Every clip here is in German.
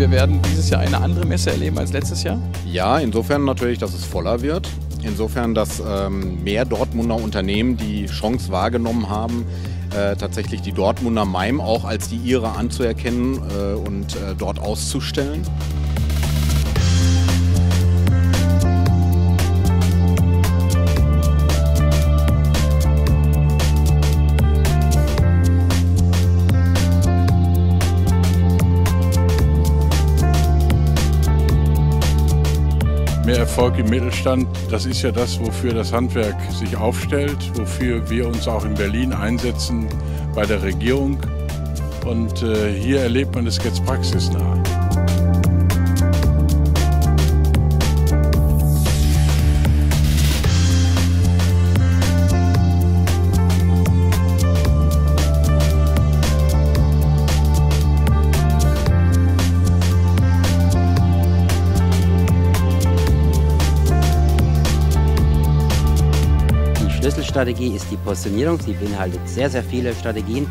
wir werden dieses Jahr eine andere Messe erleben als letztes Jahr? Ja, insofern natürlich, dass es voller wird. Insofern, dass ähm, mehr Dortmunder Unternehmen die Chance wahrgenommen haben, äh, tatsächlich die Dortmunder Maim auch als die ihre anzuerkennen äh, und äh, dort auszustellen. Mehr Erfolg im Mittelstand, das ist ja das, wofür das Handwerk sich aufstellt, wofür wir uns auch in Berlin einsetzen bei der Regierung. Und äh, hier erlebt man es jetzt praxisnah. Schlüsselstrategie ist die Positionierung. Sie beinhaltet sehr, sehr viele Strategien,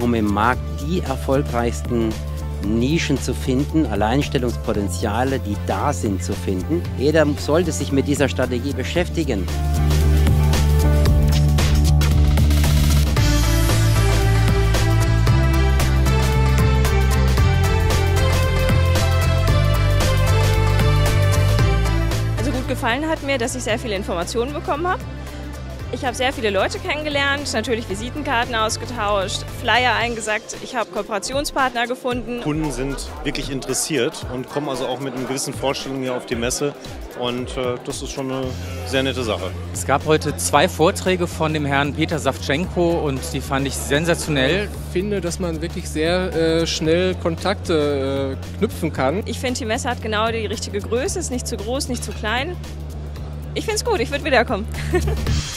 um im Markt die erfolgreichsten Nischen zu finden, Alleinstellungspotenziale, die da sind, zu finden. Jeder sollte sich mit dieser Strategie beschäftigen. Also gut gefallen hat mir, dass ich sehr viele Informationen bekommen habe. Ich habe sehr viele Leute kennengelernt, natürlich Visitenkarten ausgetauscht, Flyer eingesackt. Ich habe Kooperationspartner gefunden. Kunden sind wirklich interessiert und kommen also auch mit einer gewissen Vorstellung hier auf die Messe. Und äh, das ist schon eine sehr nette Sache. Es gab heute zwei Vorträge von dem Herrn Peter Savtschenko und die fand ich sensationell. Ich finde, dass man wirklich sehr äh, schnell Kontakte äh, knüpfen kann. Ich finde, die Messe hat genau die richtige Größe, ist nicht zu groß, nicht zu klein. Ich finde es gut, ich würde wiederkommen.